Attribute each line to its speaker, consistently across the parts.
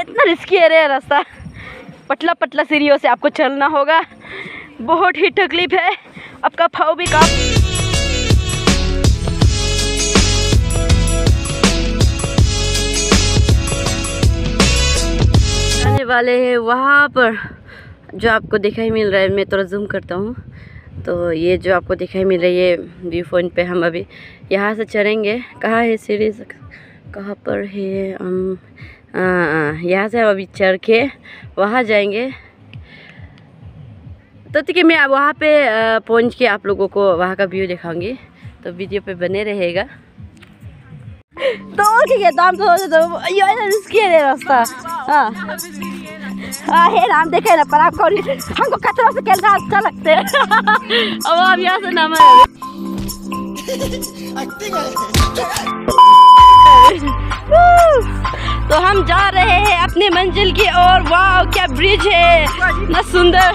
Speaker 1: इतना रिस्की है रे रास्ता। पतला पतला सीढ़ियों से आपको चलना होगा। बहुत ही तकलीफ़ है। आपका फाव भी काफ वाले हैं वहाँ पर। जो आपको दिखाई मिल रहा है, मैं थोड़ा जूम करता हूँ। तो ये जो आपको दिखाई मिल रही है व्यू पॉइंट पे हम अभी यहाँ से चढ़ेंगे। कहाँ है सीढ़ी? कहाँ पर है? हम यहाँ से अभी चढ़ के वहाँ जाएँगे। तो ठीक है मैं वहाँ पे पहुँच के आप लोगों को वहाँ का व्यू दिखाऊँगी। तो वीडियो पे बने रहेगा। तो ठीक है तो हम तो, तो ये है रास्ता। हाँ। हाँ है ना हम देखे ना पर आपको हमको कचरा से खेलना अच्छा लगता है। अब आप यहाँ से नाम तो हम जा रहे हैं अपने मंजिल की ओर। वाह क्या ब्रिज है। ना सुंदर।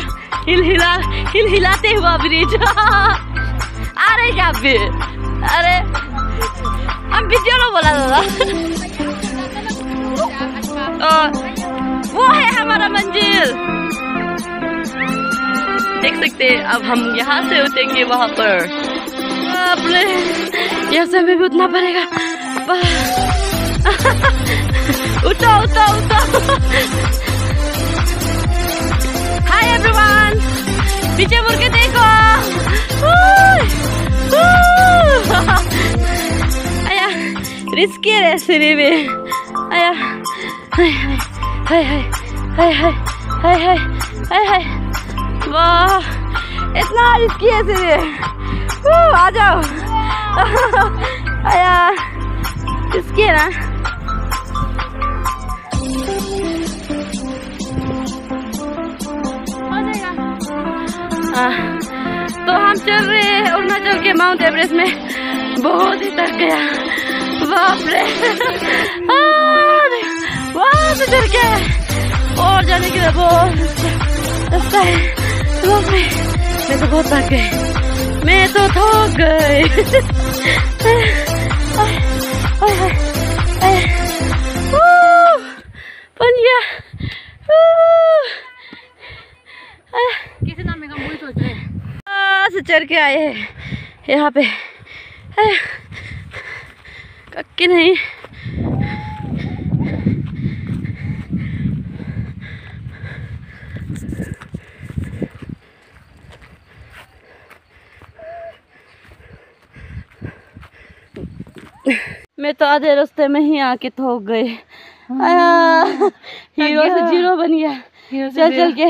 Speaker 1: हिल हिला हिल हिलाते हुआ ब्रिज रहे क्या फिर अरे हम वीडियो में बोला दादा? वो है हमारा मंजिल। देख सकते हैं, अब हम यहाँ से उठेंगे वहाँ पर। रे, यहाँ से हमें भी उतना पड़ेगा। उठो उठो उठो हाय एवरीवन पीछे मुड़ के देखो। आया रिस्की है सीढ़ी में आया हाय हाय हाय हाय हाय हाय हाय वाह इतना रिस्की है सीढ़ी आ जाओ आया है ना हाँ, तो हम चल रहे हैं अरुणाचल के माउंट एवरेस्ट में। बहुत ही थक गया। बाप रे। वहाँ से चल के और जाने के लिए बहुत रास्ता है। बाप रे। मैं तो बहुत थक गई। मैं तो थक गई। आए हैं। यहाँ पे। कक्के नहीं। मैं तो आधे रास्ते में ही आके थक गए हीरो से ज़ीरो बन गया। चल चल के।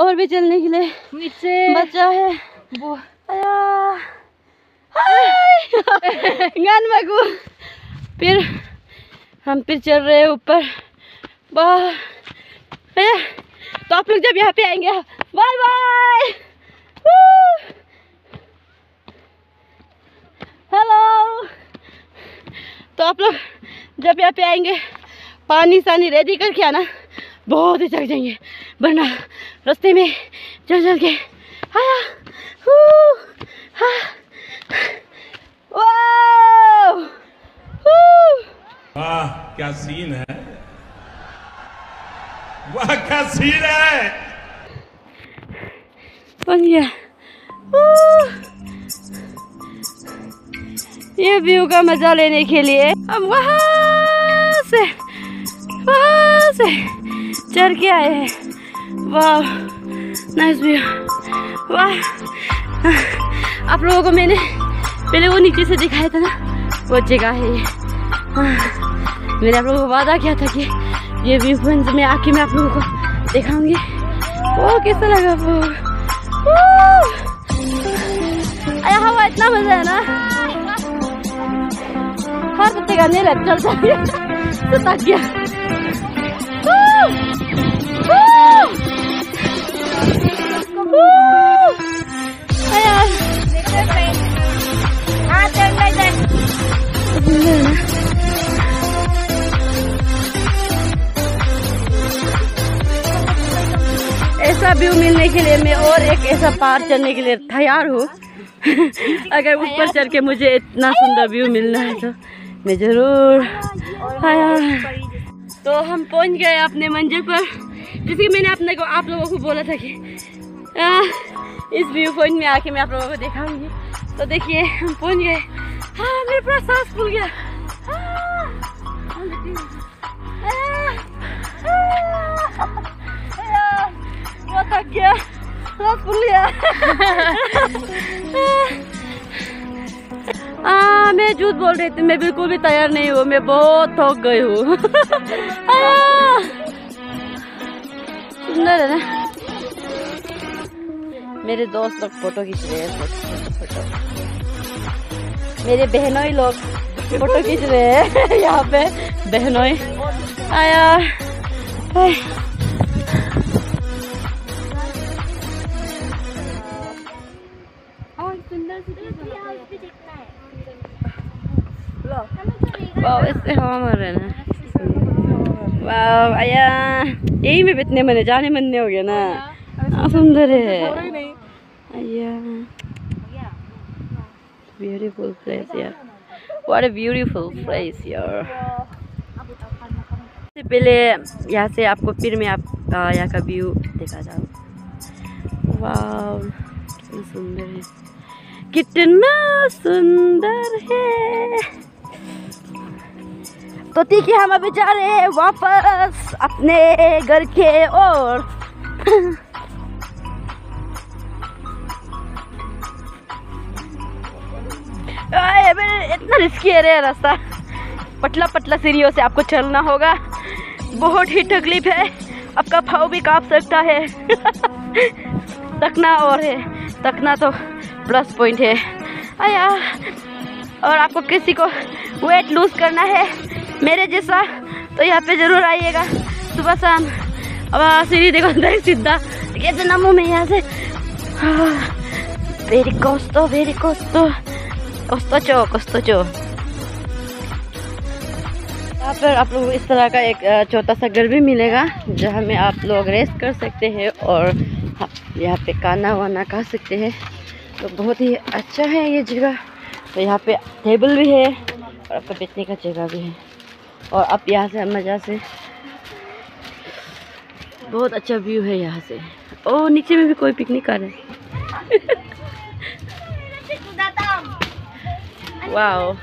Speaker 1: और भी चलने के लिए
Speaker 2: नीचे।
Speaker 1: बचा है।
Speaker 2: वो
Speaker 1: गान मगू फिर हम फिर चल रहे हैं ऊपर। वाह। तो आप लोग जब यहाँ पे आएँगे बाय बाय। हेलो तो आप लोग जब यहाँ पे आएँगे पानी सानी रेडी करके आना। बहुत ही थक जाएँगे। वरना रास्ते में चल चल के आया हू, हा, वाह, हू।
Speaker 3: वाह क्या सीन है? वाह क्या सीन है?
Speaker 1: ये व्यू का मज़ा लेने के लिए हम वहाँ से वहाँ से चढ़ के आए हैं। वाह नाइस व्यू वाह। आप लोगों को मैंने पहले वो नीचे से दिखाया था ना? वो जगह है ये। हाँ, मैंने आप लोगों को वादा किया था कि ये व्यू पॉइंट में आके मैं आप लोगों को दिखाऊँगी। वो कैसा लगा वो? अरे, हवा इतना मज़ा है ना। हर कुत्ते का नहीं लग चल तो थक गया। व्यू मिलने के लिए मैं और एक ऐसा पार चढ़ने के लिए तैयार हूँ। अगर ऊपर चढ़ के मुझे इतना सुंदर व्यू मिलना है तो मैं ज़रूर तो हम पहुँच गए अपने मंजिल पर। जैसे कि मैंने अपने को आप लोगों को बोला था कि आ, इस व्यू पॉइंट में आके मैं आप लोगों को दिखाऊँगी। तो देखिए हम पहुँच गए। हाँ मेरे पूरा सांस फूल गया। आ, मैं झूठ बोल रही थी मैं बिल्कुल भी तैयार नहीं हूँ मैं बहुत थक गई हूँ। सुंदर है ना? मेरे दोस्त लोग फ़ोटो खींच रहे हैं। फ़ोटो मेरे बहनोई लोग फ़ोटो खींच रहे हैं। यहाँ पे बहनोई। आया। वाह इससे हवा मार रहे ना। वाह आया यही में इतने मने जाने मन हो गया ना। हाँ, सुंदर है आया ब्यूटीफुल प्लेस यार। व्हाट अ ब्यूटीफुल प्लेस यार। सबसे पहले यहाँ से आपको फिर मैं आप यहाँ का व्यू देखा जाओ वाह कितना सुंदर है। कितना सुंदर है। तो ठीक है, हम अभी जा रहे हैं वापस अपने घर के मेरे इतना रिस्की है रास्ता। पतला पतला सीढ़ियों से आपको चलना होगा। बहुत ही तकलीफ़ है। आपका पाँव भी काँप सकता है। तकना और है। तकना तो प्लस पॉइंट है। आया। और आपको किसी को वेट लूज करना है, मेरे जैसा तो यहाँ पे ज़रूर आइएगा। सुबह शाम। अब सीढ़ी देखो, अंदर सीधा। कैसे नामू मैं यहाँ से। वेरी कोस्तो वेरी कोस्तो कोस्तो चो कोस्तो चो यहाँ पर आप लोग इस तरह का एक छोटा सा घर भी मिलेगा, जहाँ में आप लोग रेस्ट कर सकते हैं और यहाँ पे खाना वाना खा सकते हैं। तो बहुत ही अच्छा है ये जगह। तो यहाँ पे टेबल भी है और आपका बैठने का जगह भी है। और आप यहाँ से मज़ा से बहुत अच्छा व्यू है यहाँ से। ओ नीचे में भी कोई पिकनिक कर रहे हैं। यहाँ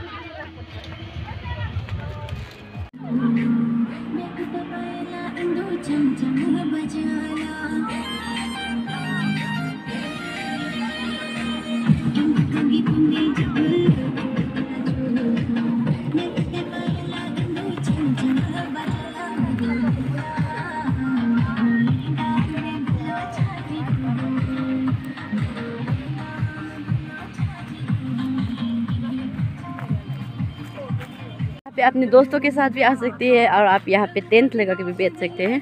Speaker 1: पे अपने दोस्तों के साथ भी आ सकती है और आप यहाँ पे टेंट लगा के भी बैठ सकते हैं।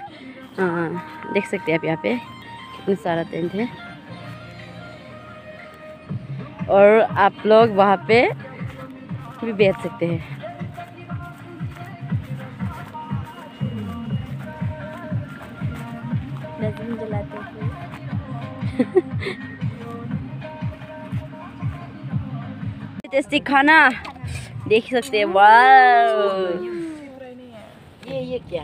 Speaker 1: हाँ, देख सकते हैं आप यहाँ पे। कितने सारा टेंट है। और आप लोग वहाँ पे भी बेच सकते हैं। टेस्टी खाना देख सकते हैं। वाह ये ये क्या?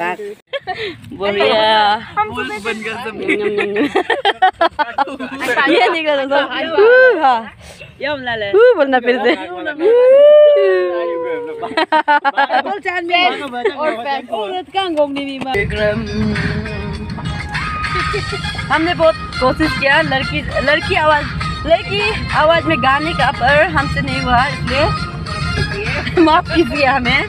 Speaker 1: हैं? बढ़िया ये निकला था सब हाँ
Speaker 4: यम ला ले
Speaker 1: हू। बोलना फिर से।
Speaker 4: बोल चाँद में और पैक औरत का गोंगनी भी
Speaker 1: हमने बहुत कोशिश किया लड़की लड़की आवाज़ लड़की आवाज़ में गाने का पर हमसे नहीं हुआ इसलिए माफ़ कीजिए हमें।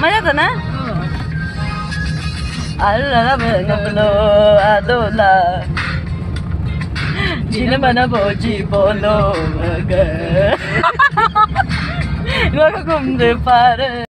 Speaker 1: मजा था ना Allah mengablo adola Jina mana boji bolo maga Ngaka kumde pare